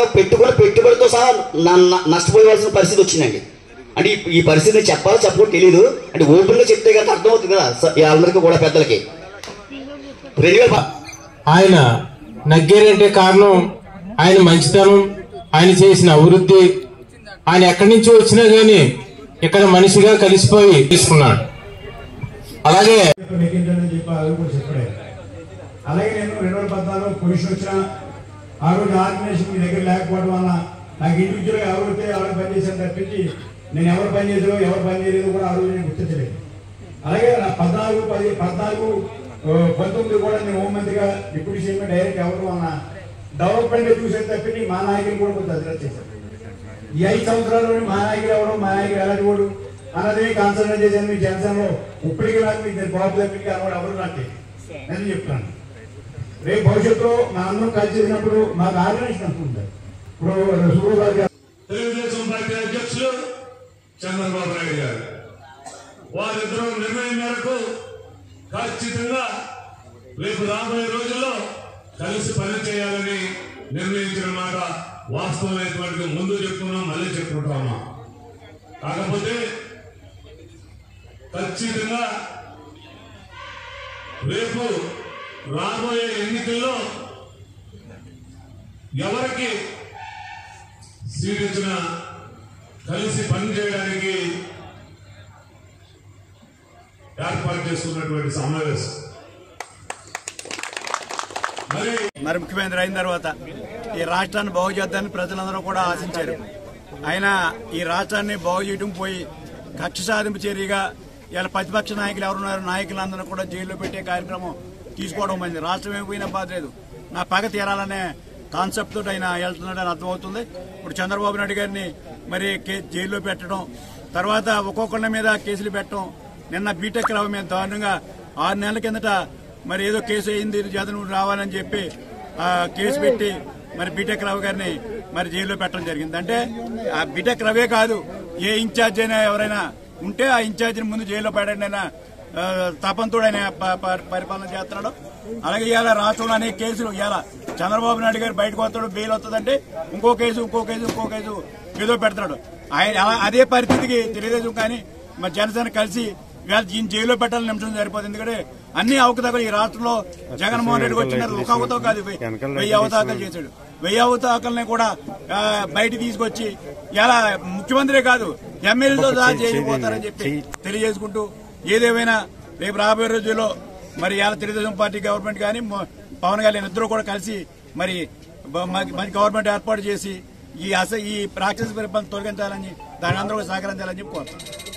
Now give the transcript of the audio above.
వాళ్ళు పెట్టుకున్న పెట్టుబడితో సహా నష్టపోయవలసిన పరిస్థితి వచ్చిందండి. అంటే ఈ- పరిస్థితిని చెప్పాలో చెప్పో తెలియదు అంటే ఓపెన్గా చెప్తే కనుక అర్థమవుతుంది కదా అందరికీ కూడా పెద్దలకి. రెండు వేల ప- ఆయన నగ్గారంటే కారణం ఆయన మంచితనం ఆయన చేసిన అభివృద్ధి. ఆయన ఎక్కడి నుంచి వచ్చినా గాని ఇక్కడ మనిషిగా కలిసిపోయి తీసుకున్నాడు. అలాగే అలాగే నేను రెండు వేల పద్నాలుగు పొజిషన్ వచ్చిన ఆ రోజు ఆర్గనైజేషన్ మీ దగ్గర లేకపోవడం వల్ల నాకు ఇండివిజువల్గా ఎవరైతే ఎవరు పనిచేశాను తప్పించి నేను ఎవరు పని చేసారో ఎవరు పని చేయలేదు కూడా ఆ రోజు నేను గుర్తించలేదు. అలాగే నా పద్నాలుగు పది పద్నాలుగు పంతొమ్మిది కూడా నేను హోంమంత్రిగా డిప్యూటీ సీఎం డైరెక్ట్ ఎవరు అన్న డెవలప్మెంట్ చూసే తప్పించి మా నాయకులు కూడా కొంత అడ్రస్ చేశారు. ఈ ఐదు సంవత్సరాల్లో మా నాయకుడు ఎవరు మా నాయకుడు ఎలాంటి వాడు? అన్నది కాన్సన్ట్రేట్ చేశాను. మీ జనసేనలో ఇప్పటికీ నాకు మీకు బాబు దగ్గరికి అన్నవాడు ఎవరు నాకు. నేను చెప్తాను రేపు భవిష్యత్తులో మా అందరం కలిసి చేసినప్పుడు మాకు ఆర్గనైజేషన్ అనుకుంటారు ఇప్పుడు గారు తెలుగుదేశం పార్టీ అధ్యక్షులు చంద్రబాబు నాయుడు గారు. వారిద్దరూ నిర్ణయం మేరకు ఖచ్చితంగా రేపు రాబోయే రోజుల్లో కలిసి పని చేయాలని నిర్ణయించిన మాట వాస్తవమైనటువంటి ముందు చెప్పుకున్నాం మళ్ళీ చెప్పుకుంటామా కాకపోతే ఖచ్చితంగా రేపు రాబోయే ఎన్నికల్లో ఎవరికి సీట్ ఇచ్చిన కలిసి పనిచేయడానికి ఏర్పాటు చేసుకున్నటువంటి సమావేశం. మరి మరి ముఖ్యమంత్రి అయిన తర్వాత ఈ రాష్ట్రాన్ని బాగు చేద్దామని ప్రజలందరూ కూడా ఆశించారు. అయినా ఈ రాష్ట్రాన్ని బాగు చేయడం పోయి కక్ష సాధింపు చర్యగా ఇలా ప్రతిపక్ష నాయకులు ఎవరున్నారు నాయకులందరూ కూడా జైల్లో పెట్టే కార్యక్రమం తీసుకోవడం మంచిది రాష్ట్రం ఏమైపోయినా బాధలేదు నా పగ తీరాలనే కాన్సెప్ట్ తోటి ఆయన వెళ్తున్నాడని అర్థమవుతుంది. ఇప్పుడు చంద్రబాబు నాయుడు గారిని మరి కే- జైల్లో పెట్టడం తర్వాత ఒక్కొక్కళ్ళ మీద కేసులు పెట్టడం నిన్న బీటెక్ రావు మీద దారుణంగా ఆరు నెలల కిందట మరి ఏదో కేసు అయింది జాతర రావాలని చెప్పి కేసు పెట్టి మరి బీటెక్ రావు గారిని మరి జైల్లో పెట్టడం జరిగింది. అంటే ఆ బీటెక్ రవే కాదు ఏ ఇన్ఛార్జ్ అయినా ఎవరైనా ఉంటే ఆ ఇన్ఛార్జిని ముందు జైల్లో పెట్టండి అయినా తపంతో ఆయన ప- ప- పరిపాలన చేస్తున్నాడు. అలాగే ఇవాళ రాష్ట్రంలో అనేక కేసులు ఇవాళ చంద్రబాబు నాయుడు గారు బయటకు వస్తాడు బెయిల్ వస్తుందంటే ఇంకో కేసు ఇంకో కేసు ఇంకో కేసు ఏదో పెడతాడు. ఆయన అదే పరిస్థితికి తెలుగుదేశం కానీ మరి జనసేన కలిసి ఇవాళ ఈయన జైల్లో పెట్టాలని నిమిషం సరిపోతుంది ఎందుకంటే అన్ని అవకతవకలు ఈ రాష్ట్రంలో జగన్మోహన్ రెడ్డి వచ్చిన ఒక అవకతవ కాదు వెయ్యి అవతాకలు చేశాడు. వెయ్యి అవతాకల్ని కూడా బయట తీసుకొచ్చి ఇలా ముఖ్యమంత్రే కాదు ఎమ్మెల్యేతో సహా చేయకపోతారని చెప్పి తెలియజేసుకుంటూ ఏదేమైనా రేపు రాబోయే రోజుల్లో మరి ఇవాళ తెలుగుదేశం పార్టీ గవర్నమెంట్ కానీ పవన్ కళ్యాణ్ ఇద్దరు కూడా కలిసి మరి మ- మంచి గవర్నమెంట్ ఏర్పాటు చేసి ఈ అస ఈ రాక్షస పరిపాలన తొలగించాలని దాని అందరూ సహకరించాలని చెప్పి